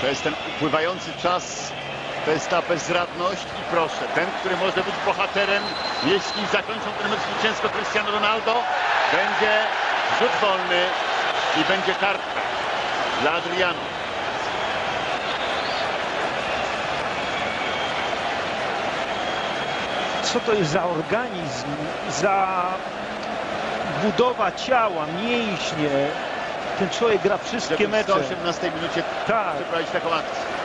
To jest ten upływający czas, to jest ta bezradność i proszę, ten, który może być bohaterem, jeśli zakończą ten mecz zwycięsko Cristiano Ronaldo, będzie rzut wolny i będzie kartka dla Adriano. Co to jest za organizm, za budowa ciała, mięśnie. Ten człowiek gra wszystkie Żeby w mecze. 118 minucie Tak. przeprowadzić taką akcję.